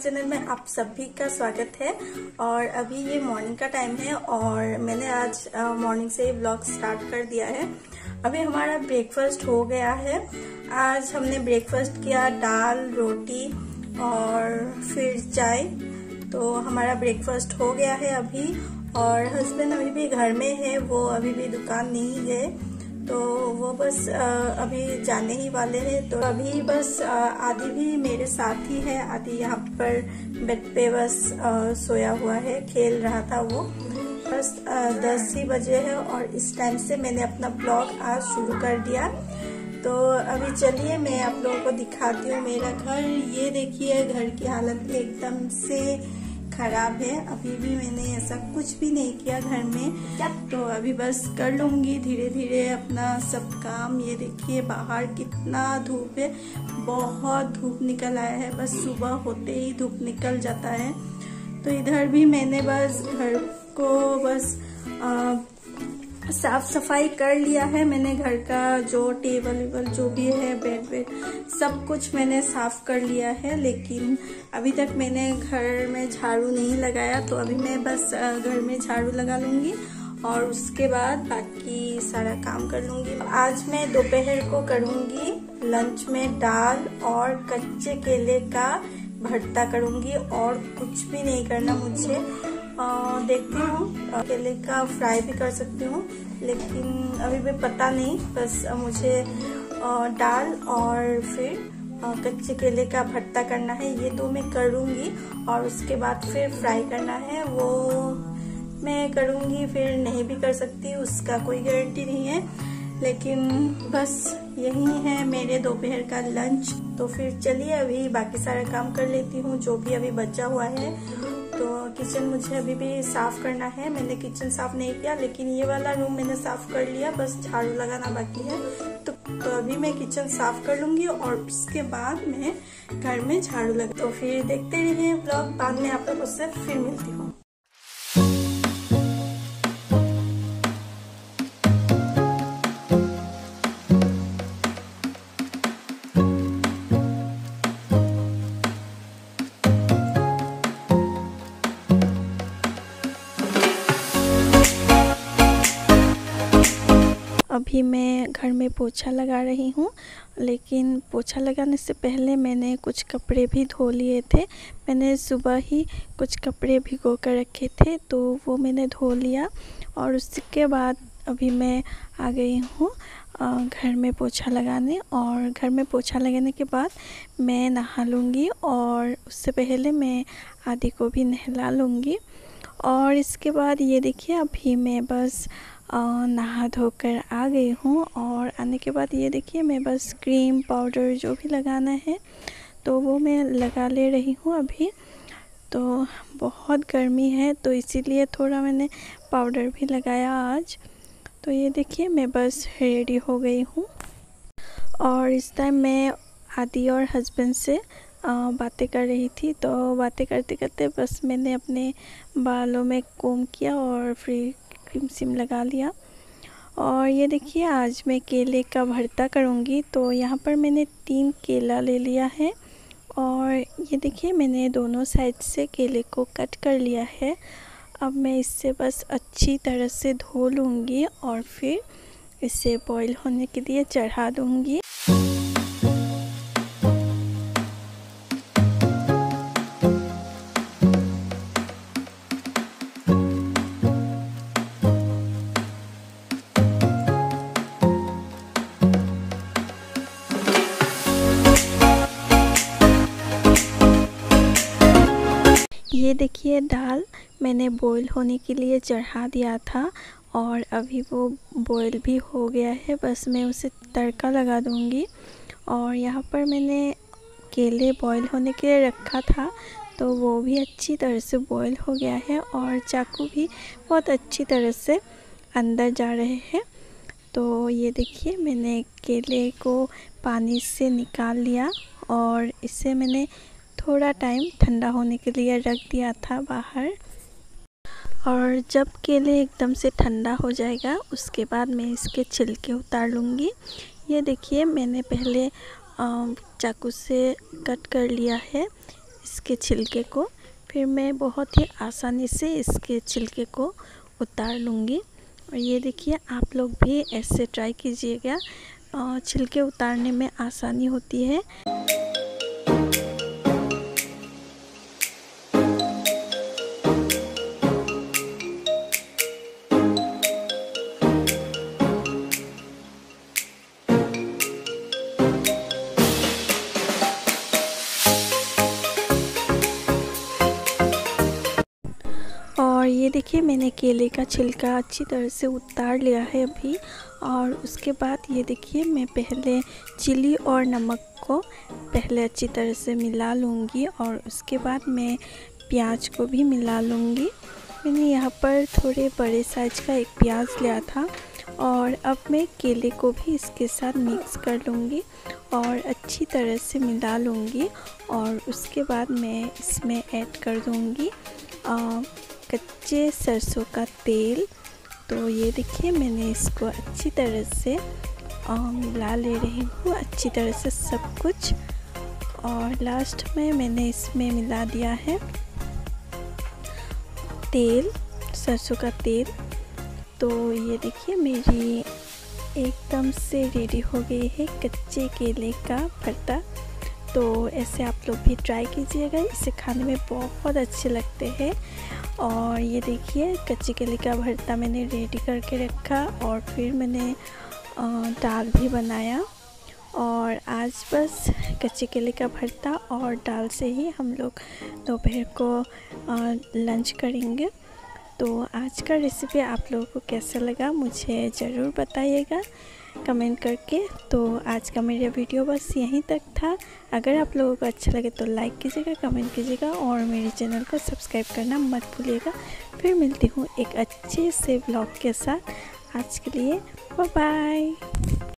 सभी का स्वागत है और अभी ये मॉर्निंग का टाइम है और मैंने आज मॉर्निंग से ही ब्लॉग स्टार्ट कर दिया है। अभी हमारा ब्रेकफास्ट हो गया है। आज हमने ब्रेकफास्ट किया दाल, रोटी और फिर चाय। तो हमारा ब्रेकफास्ट हो गया है अभी और हस्बैंड अभी भी घर में है, वो अभी भी दुकान नहीं गए तो वो बस अभी जाने ही वाले हैं। तो अभी बस आदि भी मेरे साथ ही है। आदि यहाँ पर बेड पे बस सोया हुआ है, खेल रहा था वो। बस दस ही बजे है और इस टाइम से मैंने अपना ब्लॉग आज शुरू कर दिया। तो अभी चलिए मैं आप लोगों को दिखाती हूँ मेरा घर। ये देखिए, घर की हालत एकदम से खराब है। अभी भी मैंने ऐसा कुछ भी नहीं किया घर में। तो अभी बस कर लूँगी। धीरे धीरे अपना सब काम। ये देखिए बाहर कितना धूप है। बहुत धूप निकल आया है। बस सुबह होते ही धूप निकल जाता है। तो इधर भी मैंने बस घर को बस आ, साफ़ सफ़ाई कर लिया है। मैंने घर का जो टेबल वेबल जो भी है, बेड वेड, सब कुछ मैंने साफ़ कर लिया है। लेकिन अभी तक मैंने घर में झाड़ू नहीं लगाया तो अभी मैं बस घर में झाड़ू लगा लूँगी और उसके बाद बाकी सारा काम कर लूँगी। आज मैं दोपहर को करूँगी लंच में दाल और कच्चे केले का भरता करूँगी और कुछ भी नहीं करना मुझे। देखती हूँ। केले का फ्राई भी कर सकती हूँ, लेकिन अभी भी पता नहीं। बस मुझे दाल और फिर कच्चे केले का भट्टा करना है। ये तो मैं करूँगी और उसके बाद फिर फ्राई करना है। वो मैं करूँगी, फिर नहीं भी कर सकती, उसका कोई गारंटी नहीं है। लेकिन बस, यही है मेरे दोपहर का लंच। तो फिर चलिए, अभी बाकी सारा काम कर लेती हूँ। जो भी अभी बचा हुआ है तो किचन मुझे अभी भी साफ़ करना है। मैंने किचन साफ़ नहीं किया लेकिन ये वाला रूम मैंने साफ़ कर लिया बस झाड़ू लगाना बाकी है। तो, तो अभी मैं किचन साफ़ कर लूँगी और उसके बाद मैं घर में झाड़ू लगा तो फिर देखते रहिए ब्लॉग बाद में आप लोगों उससे फिर मिलती हूँ। अभी मैं घर में पोछा लगा रही हूँ, लेकिन पोछा लगाने से पहले मैंने कुछ कपड़े भी धो लिए थे। मैंने सुबह ही कुछ कपड़े भिगो कर रखे थे तो वो मैंने धो लिया और उसके बाद अभी मैं आ गई हूँ घर में पोछा लगाने। और घर में पोछा लगाने के बाद मैं नहा लूँगी और उससे पहले मैं आदि को भी नहला लूँगी। और इसके बाद ये देखिए, अभी मैं बस नहा धोकर आ गई हूँ और आने के बाद ये देखिए मैं बस क्रीम पाउडर जो भी लगाना है तो वो मैं लगा ले रही हूँ अभी। तो बहुत गर्मी है तो इसीलिए थोड़ा मैंने पाउडर भी लगाया आज। तो ये देखिए मैं बस रेडी हो गई हूँ। और इस टाइम मैं आदि और हस्बैंड से बातें कर रही थी तो बातें करते करते बस मैंने अपने बालों में कोम किया और फिर क्रीम सिम लगा लिया। और ये देखिए, आज मैं केले का भरता करूँगी। तो यहाँ पर मैंने तीन केला ले लिया है। और ये देखिए, मैंने दोनों साइड से केले को कट कर लिया है। अब मैं इससे बस अच्छी तरह से धो लूँगी और फिर इसे बॉईल होने के लिए चढ़ा दूँगी। दाल मैंने बॉईल होने के लिए चढ़ा दिया था और अभी वो बॉईल भी हो गया है, बस मैं उसे तड़का लगा दूँगी। और यहाँ पर मैंने केले बॉईल होने के लिए रखा था तो वो भी अच्छी तरह से बॉईल हो गया है और चाकू भी बहुत अच्छी तरह से अंदर जा रहे हैं। तो ये देखिए, मैंने केले को पानी से निकाल लिया और इसे मैंने थोड़ा टाइम ठंडा होने के लिए रख दिया था बाहर। और जब केले एकदम से ठंडा हो जाएगा, उसके बाद मैं इसके छिलके उतार लूँगी। ये देखिए, मैंने पहले चाकू से कट कर लिया है इसके छिलके को। फिर मैं बहुत ही आसानी से इसके छिलके को उतार लूँगी। और ये देखिए, आप लोग भी ऐसे ट्राई कीजिएगा। छिलके उतारने में आसानी होती है। ये देखिए, मैंने केले का छिलका अच्छी तरह से उतार लिया है अभी। और उसके बाद ये देखिए, मैं पहले चिली और नमक को पहले अच्छी तरह से मिला लूँगी और उसके बाद मैं प्याज को भी मिला लूँगी। मैंने यहाँ पर थोड़े बड़े साइज़ का एक प्याज लिया था और अब मैं केले को भी इसके साथ मिक्स कर लूँगी और अच्छी तरह से मिला लूँगी और उसके बाद मैं इसमें ऐड कर दूँगी। कच्चे सरसों का तेल। तो ये देखिए, मैंने इसको अच्छी तरह से मिला ले रही हूँ, अच्छी तरह से सब कुछ। और लास्ट में मैंने इसमें मिला दिया है तेल, सरसों का तेल। तो ये देखिए, मेरी एकदम से रेडी हो गई है कच्चे केले का भरता। तो ऐसे आप लोग भी ट्राई कीजिएगा, इसे खाने में बहुत अच्छे लगते हैं। और ये देखिए, कच्चे केले का भरता मैंने रेडी करके रखा और फिर मैंने दाल भी बनाया। और आज बस कच्चे केले का भरता और दाल से ही हम लोग दोपहर को लंच करेंगे। तो आज का रेसिपी आप लोगों को कैसा लगा मुझे ज़रूर बताइएगा। कमेंट करके। तो आज का मेरा वीडियो बस यहीं तक था। अगर आप लोगों को अच्छा लगे तो लाइक कीजिएगा, कमेंट कीजिएगा और मेरे चैनल को सब्सक्राइब करना मत भूलिएगा। फिर मिलती हूँ एक अच्छे से ब्लॉग के साथ। आज के लिए बाय